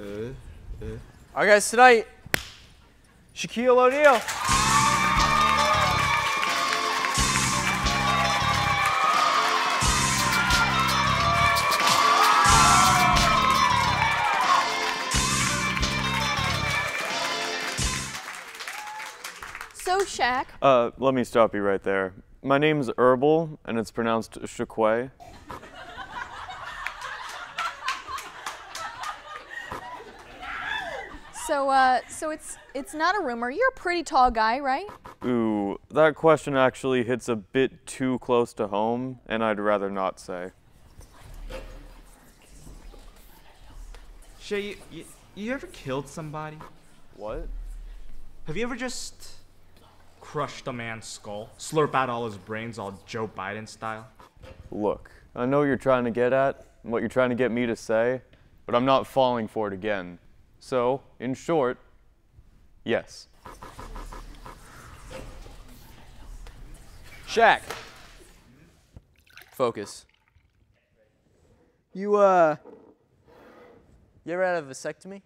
Uh, uh. All right, guys, tonight, Shaquille O'Neal. So, Shaq, Uh, let me stop you right there. My name's Herbal, and it's pronounced Shaquay. So uh, so it's it's not a rumor. You're a pretty tall guy, right? Ooh, that question actually hits a bit too close to home, and I'd rather not say. Shay, you, you, you ever killed somebody? What? Have you ever just crushed a man's skull, slurp out all his brains, all Joe Biden style? Look, I know what you're trying to get at, and what you're trying to get me to say, but I'm not falling for it again. So, in short, yes. Shaq. Focus. You, uh, you ever had a vasectomy?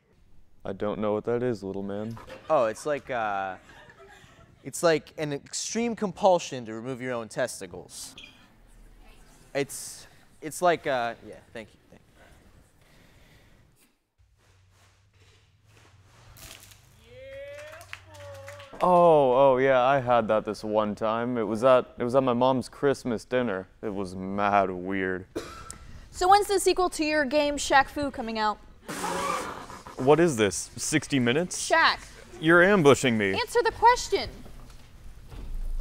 I don't know what that is, little man. Oh, it's like, uh, it's like an extreme compulsion to remove your own testicles. It's, it's like, uh, yeah, thank you. Thank you. Oh, oh yeah, I had that this one time. It was at it was at my mom's Christmas dinner. It was mad weird. So when's the sequel to your game Shaq Fu coming out? What is this? 60 minutes? Shaq, You're ambushing me. answer the question.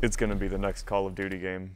It's gonna be the next Call of Duty game.